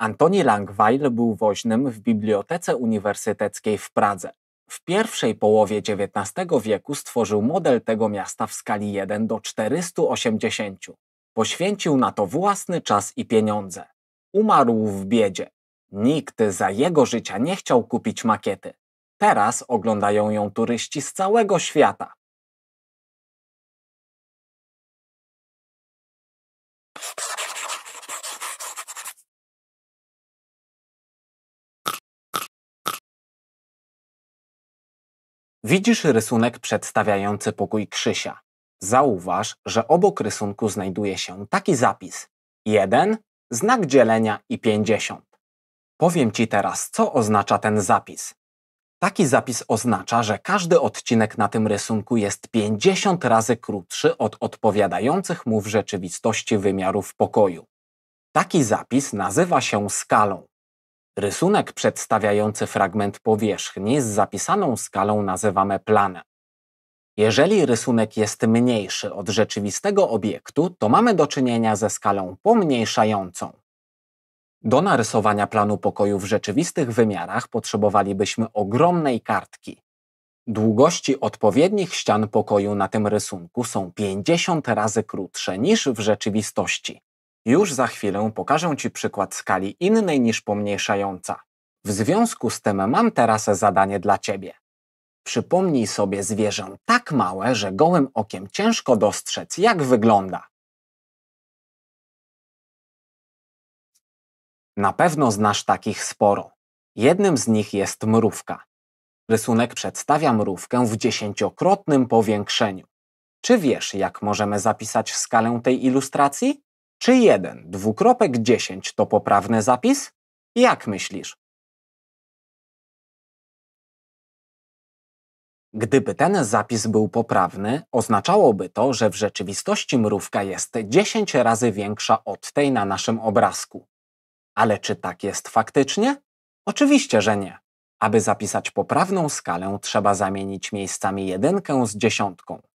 Antoni Langweil był woźnym w Bibliotece Uniwersyteckiej w Pradze. W pierwszej połowie XIX wieku stworzył model tego miasta w skali 1 do 480. Poświęcił na to własny czas i pieniądze. Umarł w biedzie. Nikt za jego życia nie chciał kupić makiety. Teraz oglądają ją turyści z całego świata. Widzisz rysunek przedstawiający pokój Krzysia. Zauważ, że obok rysunku znajduje się taki zapis. 1, znak dzielenia i 50. Powiem Ci teraz, co oznacza ten zapis. Taki zapis oznacza, że każdy odcinek na tym rysunku jest 50 razy krótszy od odpowiadających mu w rzeczywistości wymiarów pokoju. Taki zapis nazywa się skalą. Rysunek przedstawiający fragment powierzchni z zapisaną skalą nazywamy planem. Jeżeli rysunek jest mniejszy od rzeczywistego obiektu, to mamy do czynienia ze skalą pomniejszającą. Do narysowania planu pokoju w rzeczywistych wymiarach potrzebowalibyśmy ogromnej kartki. Długości odpowiednich ścian pokoju na tym rysunku są 50 razy krótsze niż w rzeczywistości. Już za chwilę pokażę Ci przykład skali innej niż pomniejszająca. W związku z tym mam teraz zadanie dla Ciebie. Przypomnij sobie zwierzę tak małe, że gołym okiem ciężko dostrzec, jak wygląda. Na pewno znasz takich sporo. Jednym z nich jest mrówka. Rysunek przedstawia mrówkę w dziesięciokrotnym powiększeniu. Czy wiesz, jak możemy zapisać skalę tej ilustracji? Czy 1 dwukropek 10 to poprawny zapis? Jak myślisz? Gdyby ten zapis był poprawny, oznaczałoby to, że w rzeczywistości mrówka jest 10 razy większa od tej na naszym obrazku. Ale czy tak jest faktycznie? Oczywiście, że nie. Aby zapisać poprawną skalę, trzeba zamienić miejscami jedynkę z dziesiątką.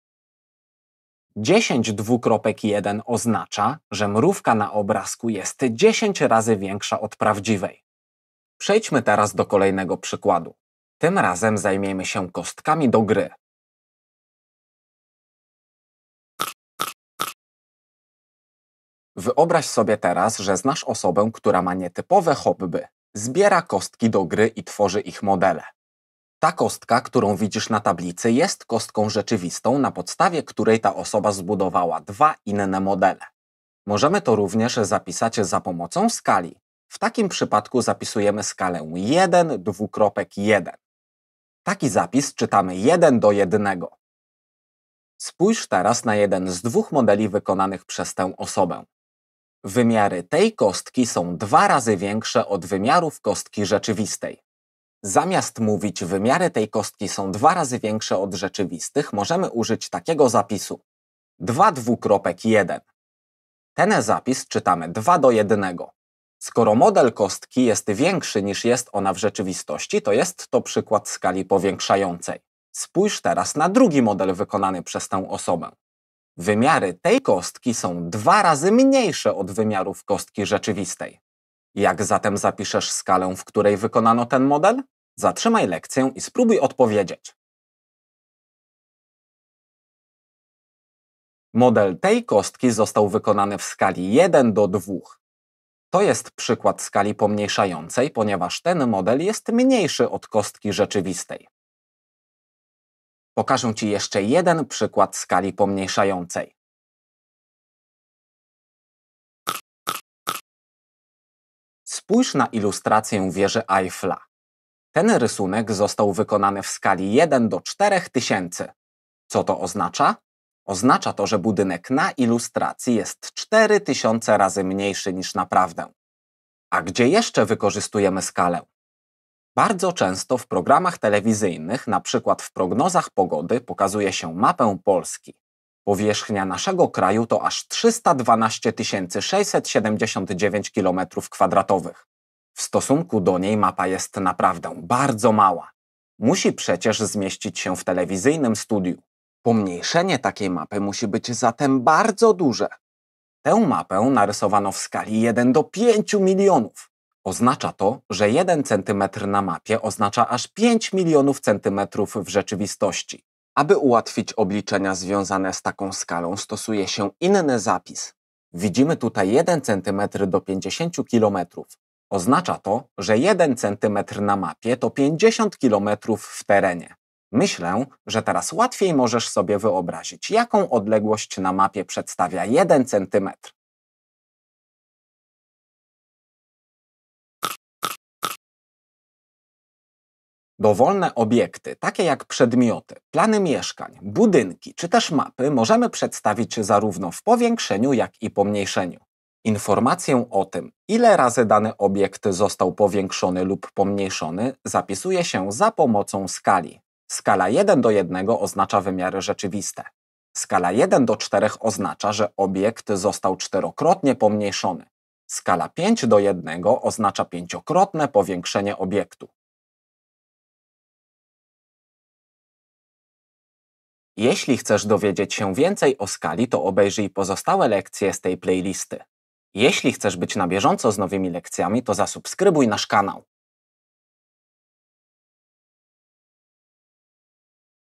10 dwukropek 1 oznacza, że mrówka na obrazku jest 10 razy większa od prawdziwej. Przejdźmy teraz do kolejnego przykładu. Tym razem zajmiemy się kostkami do gry. Wyobraź sobie teraz, że znasz osobę, która ma nietypowe hobby. Zbiera kostki do gry i tworzy ich modele. Ta kostka, którą widzisz na tablicy, jest kostką rzeczywistą, na podstawie której ta osoba zbudowała dwa inne modele. Możemy to również zapisać za pomocą skali. W takim przypadku zapisujemy skalę 1 dwukropek 1. Taki zapis czytamy 1 do 1. Spójrz teraz na jeden z dwóch modeli wykonanych przez tę osobę. Wymiary tej kostki są dwa razy większe od wymiarów kostki rzeczywistej. Zamiast mówić wymiary tej kostki są dwa razy większe od rzeczywistych, możemy użyć takiego zapisu 2 dwukropek 1. Ten zapis czytamy 2 do 1. Skoro model kostki jest większy niż jest ona w rzeczywistości, to jest to przykład skali powiększającej. Spójrz teraz na drugi model wykonany przez tę osobę. Wymiary tej kostki są dwa razy mniejsze od wymiarów kostki rzeczywistej. Jak zatem zapiszesz skalę, w której wykonano ten model? Zatrzymaj lekcję i spróbuj odpowiedzieć. Model tej kostki został wykonany w skali 1 do 2. To jest przykład skali pomniejszającej, ponieważ ten model jest mniejszy od kostki rzeczywistej. Pokażę Ci jeszcze jeden przykład skali pomniejszającej. Spójrz na ilustrację wieży Eiffla. Ten rysunek został wykonany w skali 1 do 4000. Co to oznacza? Oznacza to, że budynek na ilustracji jest 4000 razy mniejszy niż naprawdę. A gdzie jeszcze wykorzystujemy skalę? Bardzo często w programach telewizyjnych, na przykład w prognozach pogody, pokazuje się mapę Polski. Powierzchnia naszego kraju to aż 312 679 km2. W stosunku do niej mapa jest naprawdę bardzo mała. Musi przecież zmieścić się w telewizyjnym studiu. Pomniejszenie takiej mapy musi być zatem bardzo duże. Tę mapę narysowano w skali 1 do 5 milionów. Oznacza to, że 1 cm na mapie oznacza aż 5 milionów centymetrów w rzeczywistości. Aby ułatwić obliczenia związane z taką skalą, stosuje się inny zapis. Widzimy tutaj 1 cm do 50 km. Oznacza to, że 1 cm na mapie to 50 km w terenie. Myślę, że teraz łatwiej możesz sobie wyobrazić, jaką odległość na mapie przedstawia 1 cm. Dowolne obiekty, takie jak przedmioty, plany mieszkań, budynki czy też mapy, możemy przedstawić zarówno w powiększeniu, jak i pomniejszeniu. Informację o tym, ile razy dany obiekt został powiększony lub pomniejszony, zapisuje się za pomocą skali. Skala 1 do 1 oznacza wymiary rzeczywiste. Skala 1 do 4 oznacza, że obiekt został czterokrotnie pomniejszony. Skala 5 do 1 oznacza pięciokrotne powiększenie obiektu. Jeśli chcesz dowiedzieć się więcej o skali, to obejrzyj pozostałe lekcje z tej playlisty. Jeśli chcesz być na bieżąco z nowymi lekcjami, to zasubskrybuj nasz kanał.